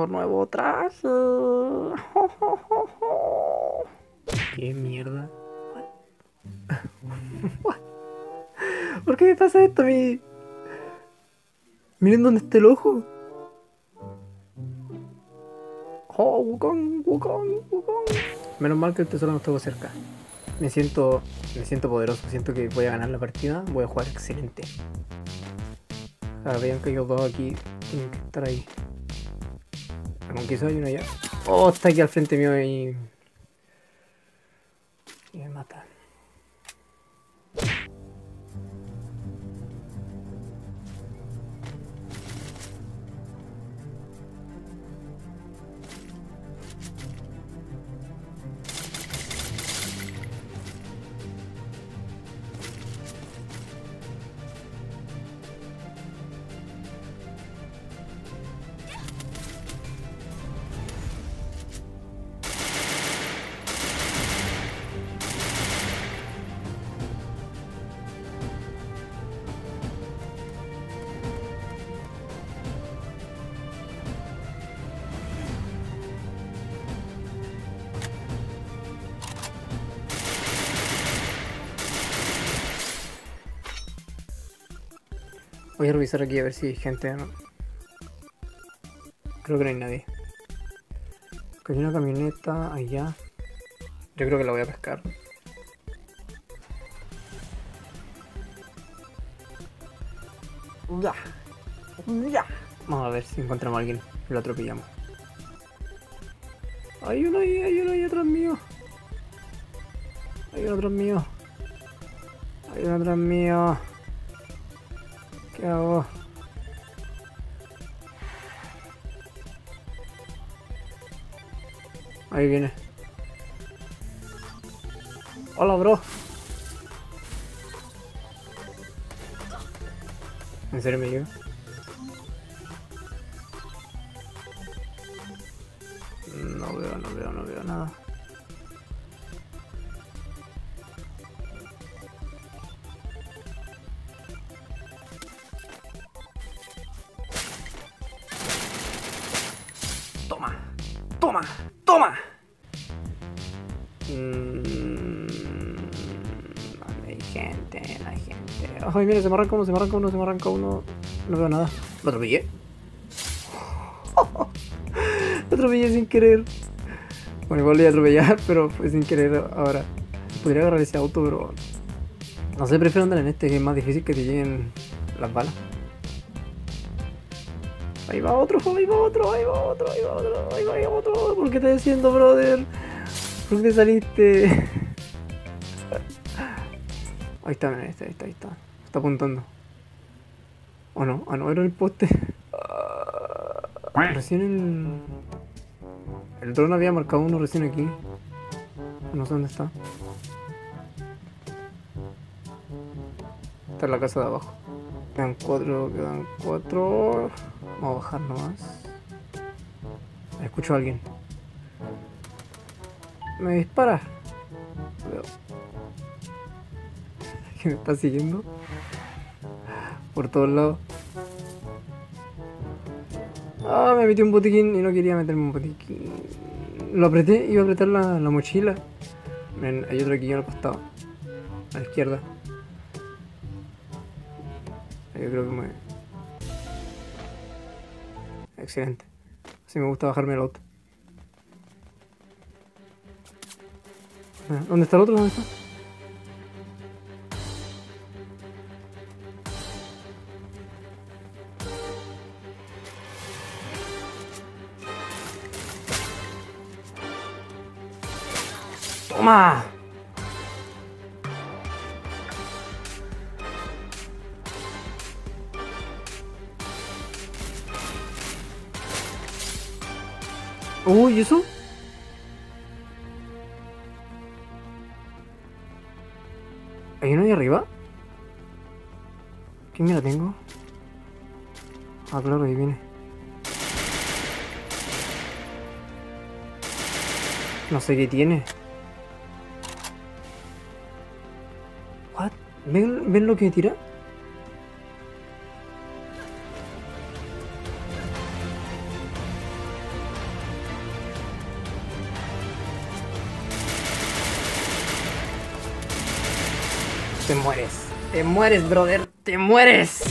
tengo nuevo traje. ¿Qué mierda? ¿Por qué me pasa esto a mí? Miren dónde está el ojo. Oh, Wukong, Wukong, Wukong. Menos mal que el tesoro no estuvo cerca. Me siento, me siento poderoso, siento que voy a ganar la partida, voy a jugar excelente. Vean que ellos dos aquí tienen que estar ahí. Aunque quizás hay uno allá. Oh, está aquí al frente mío y... Y me mata. Voy a revisar aquí a ver si hay gente. Creo que no hay nadie. Hay una camioneta allá. Yo creo que la voy a pescar. Ya. Ya. Vamos a ver si encontramos a alguien lo atropellamos. Hay uno ahí, hay uno ahí atrás mío. Hay uno atrás mío. Hay uno atrás mío. ¿Qué hago? Ahí viene. Hola, bro. ¿En serio me llega? No veo, no veo, no veo nada. Toma, toma. Mm, ¿Dónde hay gente? Hay gente. Ay, mira, se me arranca uno, se me arranca uno, se me arranca uno. No veo nada. Lo atropellé. Lo atropellé sin querer. Bueno, igual lo iba a atropellar, pero fue sin querer ahora. Podría agarrar ese auto, pero. No sé, prefiero andar en este, que es más difícil que te lleguen las balas. Ahí va otro, ahí va otro, ahí va otro, ahí va otro, ahí va, otro. ¿Por qué estás haciendo, brother? ¿Por qué te saliste? Ahí está, ahí está, ahí está, ahí está. Está apuntando. ¿O no? Ah, no, era el poste. Recién el... El dron había marcado uno recién aquí. No sé dónde está. Está en la casa de abajo. Quedan cuatro, quedan cuatro. Vamos a bajar nomás. Escucho a alguien. Me dispara. Que me está siguiendo. Por todos lados. Ah, me metí un botiquín y no quería meterme un botiquín. Lo apreté, iba a apretar la, la mochila. Miren, hay otro aquí al costado. A la izquierda. Yo creo que me... Excelente. Así me gusta bajarme el auto. Ah, ¿Dónde está el otro? ¿Dónde está? ¡Toma! Uy, ¿y eso? ¿Hay uno ahí arriba? ¿Qué mira tengo? Ah, claro, ahí viene. No sé qué tiene. What? ¿Ven, ¿Ven lo que tira? Te mueres. Te mueres, brother. Te mueres.